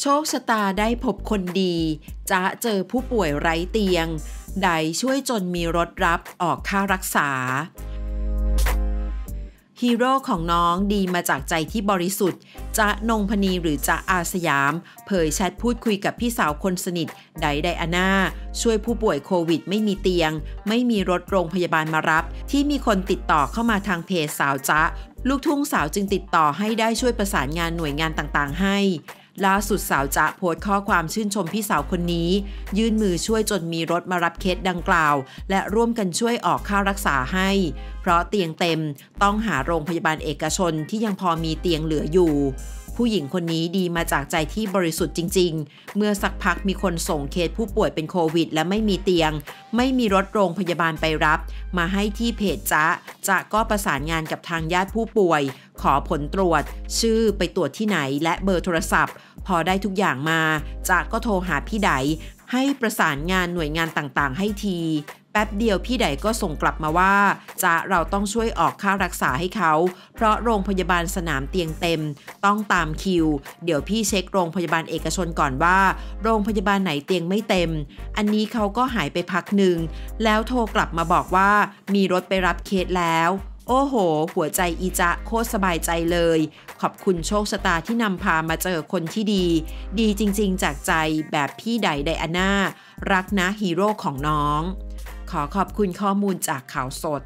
โชคชะตาได้พบคนดี จะเจอผู้ป่วยไร้เตียง ใดช่วยจนมีรถรับออกค่ารักษา ฮีโร่ของน้องดีมาจากใจที่บริสุทธิ์ จะนงพนีหรือจะอาสยาม เผยแชทพูดคุยกับพี่สาวคนสนิท ไดไดอาน่า ช่วยผู้ป่วยโควิดไม่มีเตียง ไม่มีรถโรงพยาบาลมารับ ที่มีคนติดต่อเข้ามาทางเพจสาวจ๊ะ ลูกทุ่งสาวจึงติดต่อให้ได้ช่วยประสานงานหน่วยงานต่างๆ ให้ ล่าสุดสาวจะโพสต์ข้อความชื่นชมพี่สาวคนนี้ ยื่นมือช่วยจนมีรถมารับเคสดังกล่าว และร่วมกันช่วยออกค่ารักษาให้ เพราะเตียงเต็มต้องหาโรงพยาบาลเอกชนที่ยังพอมีเตียงเหลืออยู่ ผู้หญิงคนนี้ดีมาจากใจที่บริสุทธิ์จริง ๆ เมื่อสักพักมีคนส่งเคสผู้ป่วยเป็นโควิด และไม่มีเตียง ไม่มีรถโรงพยาบาลไปรับ มาให้ที่เพจจ๊ะจะก็ประสานงานกับทางญาติผู้ป่วย ขอผลตรวจ ชื่อไปตรวจที่ไหนและเบอร์โทรศัพท์ พอได้ทุกอย่างมาจ๊ะก็โทรหาพี่ไดให้ประสานงานหน่วยงานต่างๆ ให้ที แป๊บเดียวพี่ไดก็ส่งกลับมาว่าจะเราต้องช่วยออกค่ารักษาให้เขา เพราะโรงพยาบาลสนามเตียงเต็ม ต้องตามคิว เดี๋ยวพี่เช็คโรงพยาบาลเอกชนก่อนว่า โรงพยาบาลไหนเตียงไม่เต็ม อันนี้เขาก็หายไปพักหนึ่งแล้วโทรกลับมาบอกว่ามีรถไปรับเคสแล้ว โอ้โห หัวใจอีจะโคตรสบายใจเลย ขอบคุณโชคชะตาที่นำพามาเจอคนที่ดี ดีจริงๆ จากใจแบบพี่ไดไดอาน่า รักนะฮีโร่ของน้อง ขอขอบคุณข้อมูลจากข่าวสด